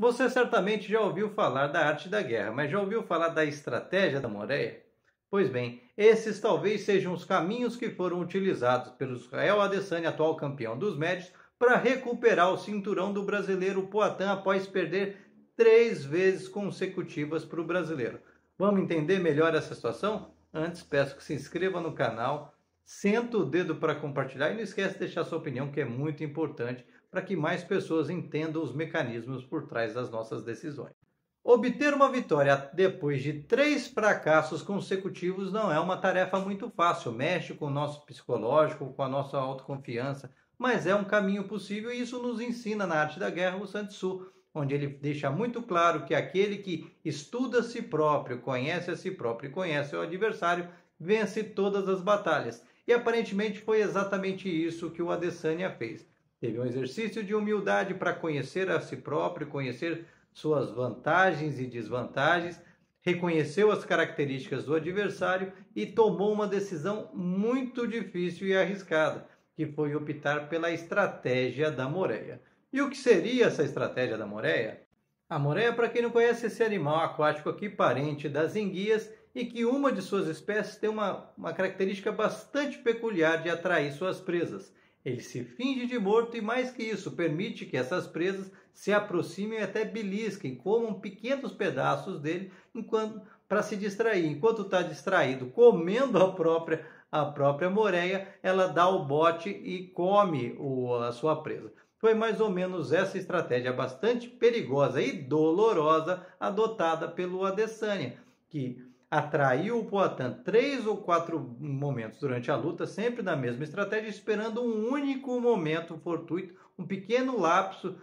Você certamente já ouviu falar da arte da guerra, mas já ouviu falar da estratégia da Moreia? Pois bem, esses talvez sejam os caminhos que foram utilizados pelo Israel Adesanya, atual campeão dos médios, para recuperar o cinturão do brasileiro Poitin após perder três vezes consecutivas para o brasileiro. Vamos entender melhor essa situação? Antes, peço que se inscreva no canal, senta o dedo para compartilhar e não esquece de deixar sua opinião, que é muito importante para que mais pessoas entendam os mecanismos por trás das nossas decisões. Obter uma vitória depois de três fracassos consecutivos não é uma tarefa muito fácil, mexe com o nosso psicológico, com a nossa autoconfiança, mas é um caminho possível e isso nos ensina na arte da guerra o Tzu, onde ele deixa muito claro que aquele que estuda a si próprio, conhece a si próprio e conhece o adversário, vence todas as batalhas. E aparentemente foi exatamente isso que o Adesanya fez. Teve um exercício de humildade para conhecer a si próprio, conhecer suas vantagens e desvantagens, reconheceu as características do adversário e tomou uma decisão muito difícil e arriscada, que foi optar pela estratégia da Moreia. E o que seria essa estratégia da Moreia? A Moreia, para quem não conhece, esse animal aquático aqui, parente das enguias, e que uma de suas espécies tem uma, uma característica bastante peculiar de atrair suas presas. Ele se finge de morto e, mais que isso, permite que essas presas se aproximem e até belisquem, comam pequenos pedaços dele para se distrair. Enquanto está distraído comendo a própria, a própria moreia, ela dá o bote e come o, a sua presa. Foi mais ou menos essa estratégia bastante perigosa e dolorosa adotada pelo Adesanya, que atraiu o Poatan três ou quatro momentos durante a luta, sempre na mesma estratégia, esperando um único momento fortuito, um pequeno lapso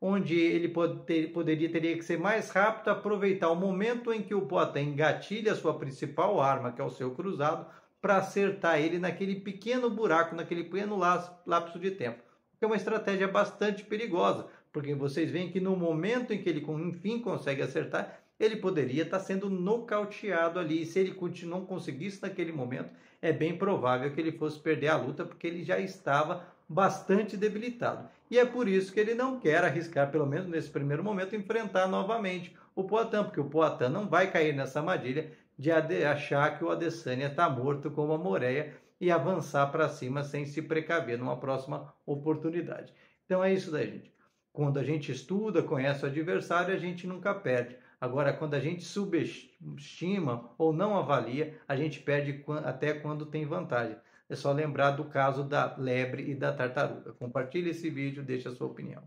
onde ele pode ter, poderia teria que ser mais rápido, aproveitar o momento em que o Poatan engatilha a sua principal arma, que é o seu cruzado, para acertar ele naquele pequeno buraco, naquele pequeno lapso de tempo. É uma estratégia bastante perigosa, porque vocês veem que no momento em que ele enfim consegue acertar, ele poderia estar sendo nocauteado ali. E se ele não conseguisse naquele momento, é bem provável que ele fosse perder a luta, porque ele já estava bastante debilitado. E é por isso que ele não quer arriscar, pelo menos nesse primeiro momento, enfrentar novamente o Poatan, porque o Poatan não vai cair nessa armadilha de achar que o Adesanya está morto como a Moreia e avançar para cima sem se precaver numa próxima oportunidade. Então é isso daí, gente. Quando a gente estuda, conhece o adversário, a gente nunca perde. Agora, quando a gente subestima ou não avalia, a gente perde até quando tem vantagem. É só lembrar do caso da lebre e da tartaruga. Compartilhe esse vídeo, deixe a sua opinião.